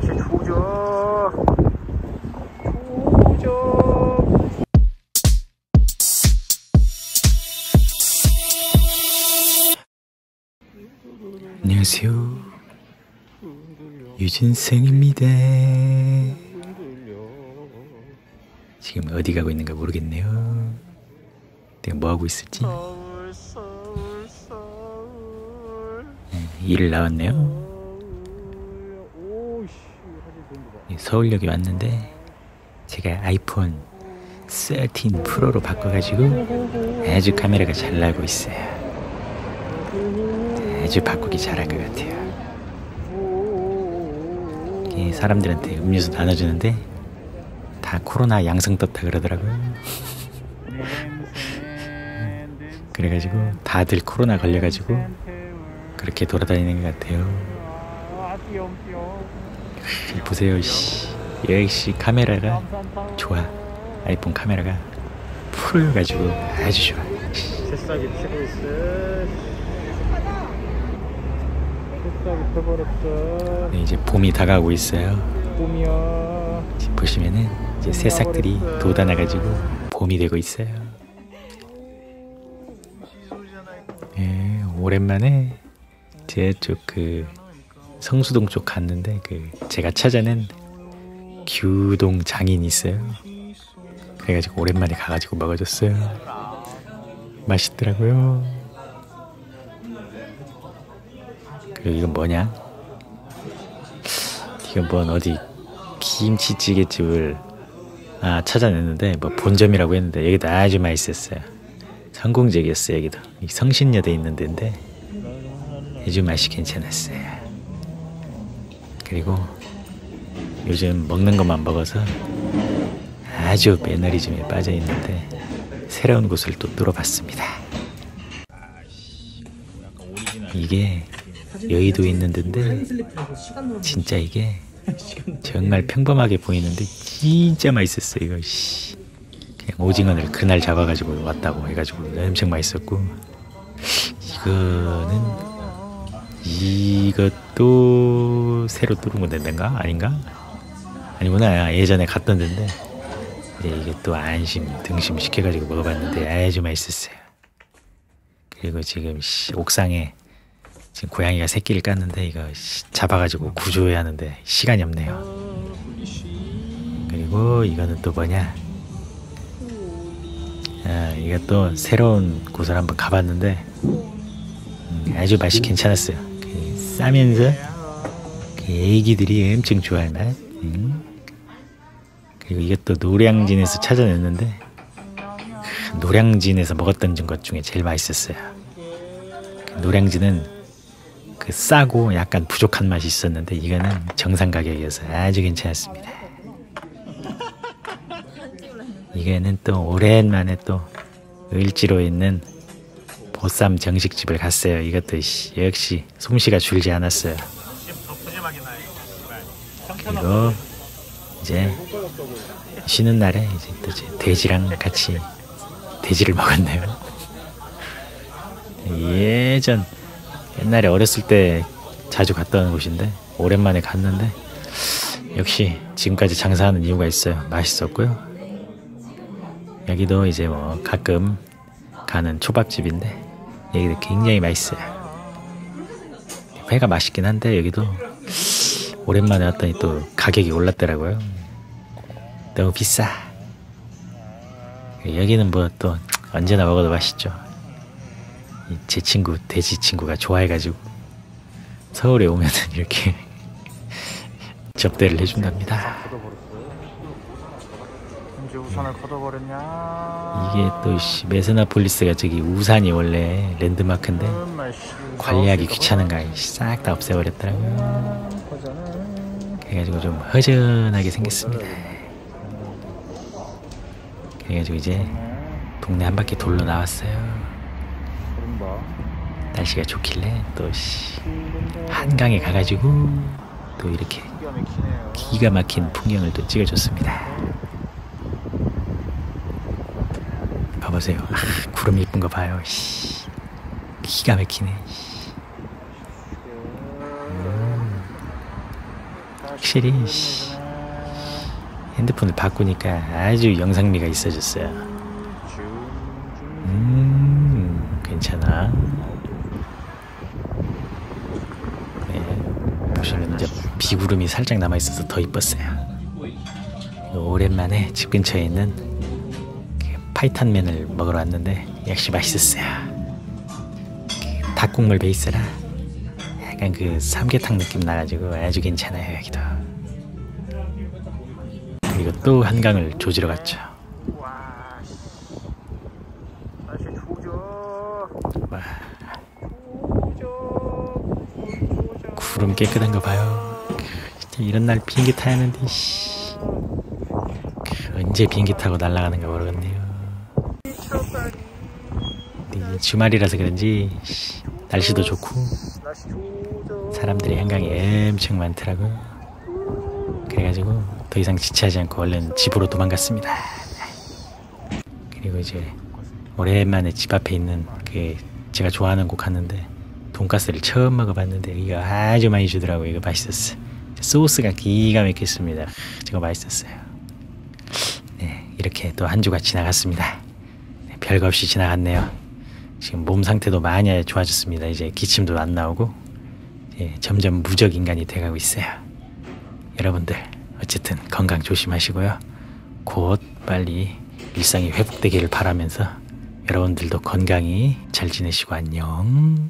조져 조져 안녕하세요. 유진생입니다. 지금 어디 가고 있는가 모르겠네요. 내가 뭐 하고 있을지. 네, 일을 나왔네요. 오씨 사진 좋은 거 봐. 예, 서울역에 왔는데 제가 아이폰 13 프로로 바꿔가지고 아주 카메라가 잘 나고 있어요. 아주 바꾸기 잘한 것 같아요. 이 사람들한테 음료수 나눠주는데 다 코로나 양성 떴다 그러더라고요. 그래가지고 다들 코로나 걸려가지고 그렇게 돌아다니는 것 같아요. 보세요, 씨. 역시 카메라가 좋아. 아이폰 카메라가 풀어가지고 아주 좋아. 새싹이 피고 있어 새싹이 펴버렸어 네, 이제 봄이 다가오고 있어요. 봄이야 보시면은 이제 새싹들이 돋아나가지고 봄이 되고 있어요. 예, 오랜만에 제쪽 그 성수동 쪽 갔는데 그 제가 찾아낸 규동 장인이 있어요. 그래가지고 오랜만에 가가지고 먹어줬어요. 맛있더라고요. 그리고 이건 뭐냐? 이건 뭔 어디 김치찌개집을 아 찾아냈는데 뭐 본점이라고 했는데 여기도 아주 맛있었어요. 성공적이었어요 여기도 이 성신여대 있는 데인데 아주 맛이 괜찮았어요. 그리고 요즘 먹는 것만 먹어서 아주 매너리즘에 빠져 있는데 새로운 곳을 또 뚫어봤습니다. 이게 여의도에 있는 데인데 진짜 이게 정말 평범하게 보이는데 진짜 맛있었어 이거 씨. 그냥 오징어를 그날 잡아가지고 왔다고 해가지고 엄청 맛있었고 이거는 이것도 새로 뚫은 건 데인가 아닌가 아니구나 예전에 갔던 데인데 이게 또 안심 등심 시켜가지고 먹어봤는데 아주 맛있었어요 그리고 지금 씨, 옥상에 지금 고양이가 새끼를 깠는데 이거 씨, 잡아가지고 구조해야 하는데 시간이 없네요. 그리고 이거는 또 뭐냐? 아, 이것도 새로운 곳을 한번 가봤는데 음, 아주 맛이 괜찮았어요. 그 싸면서 그 애기들이 엄청 좋아할 맛. 음. 그리고 이것도 노량진에서 찾아냈는데 그 노량진에서 먹었던 것 중에 제일 맛있었어요. 그 노량진은 그 싸고 약간 부족한 맛이 있었는데 이거는 정상 가격이어서 아주 괜찮았습니다. 이거는 또 오랜만에 또 을지로에 있는 보쌈 정식집을 갔어요. 이것도 씨, 역시 솜씨가 줄지 않았어요. 그리고 이제 쉬는 날에 이제 또 돼지랑 같이 돼지를 먹었네요. 예전 옛날에 어렸을 때 자주 갔던 곳인데 오랜만에 갔는데 역시 지금까지 장사하는 이유가 있어요. 맛있었고요. 여기도 이제 뭐 가끔 가는 초밥집인데 여기도 굉장히 맛있어요. 회가 맛있긴 한데 여기도 오랜만에 왔더니 또 가격이 올랐더라고요. 너무 비싸. 여기는 뭐 또 언제나 먹어도 맛있죠. 제 친구 돼지 친구가 좋아해가지고 서울에 오면은 이렇게 접대를 해준답니다. 이제 우산을 걷어버렸냐? 이게 또 씨, 메스나폴리스가 저기 우산이 원래 랜드마크인데 씨, 관리하기 귀찮은가 싹 다 없애버렸더라고요. 그래가지고 좀 허전하게 생겼습니다. 그래가지고 이제 동네 한 바퀴 돌러 나왔어요. 날씨가 좋길래 또 씨, 한강에 가가지고 또 이렇게 기가 막힌 풍경을 또 찍어줬습니다. 봐보세요. 아, 구름 이쁜 거 봐요. 씨. 기가 막히네. 씨. 확실히 씨, 핸드폰을 바꾸니까 아주 영상미가 있어졌어요. 음, 괜찮아. 네, 보시면 이제 비구름이 살짝 남아 있어서 더 이뻤어요. 오랜만에 집 근처에 있는 그 파이탄면을 먹으러 왔는데 역시 맛있었어요. 그 닭국물 베이스라 약간 그 삼계탕 느낌 나가지고 아주 괜찮아요 여기도. 그리고 또 한강을 조지러 갔죠. 와. 구름 깨끗한 거 봐요. 이런 날 비행기 타야 하는데 씨. 크, 언제 비행기 타고 날아가는가 모르겠네요. 주말이라서 그런지 씨, 날씨도 좋고. 사람들이 한강에 엄청 많더라고. 그래가지고 더 이상 지체하지 않고 얼른 집으로 도망갔습니다. 그리고 이제 오랜만에 집 앞에 있는 그 제가 좋아하는 곳 갔는데 돈가스를 처음 먹어봤는데 이거 아주 많이 주더라고. 이거 맛있었어. 소스가 기가 막혔습니다. 저거 맛있었어요. 네, 이렇게 또 한 주가 지나갔습니다. 네, 별거 없이 지나갔네요. 지금 몸 상태도 많이 좋아졌습니다. 이제 기침도 안 나오고 예, 점점 무적 인간이 돼가고 있어요. 여러분들 어쨌든 건강 조심하시고요. 곧 빨리 일상이 회복되기를 바라면서 여러분들도 건강히 잘 지내시고 안녕.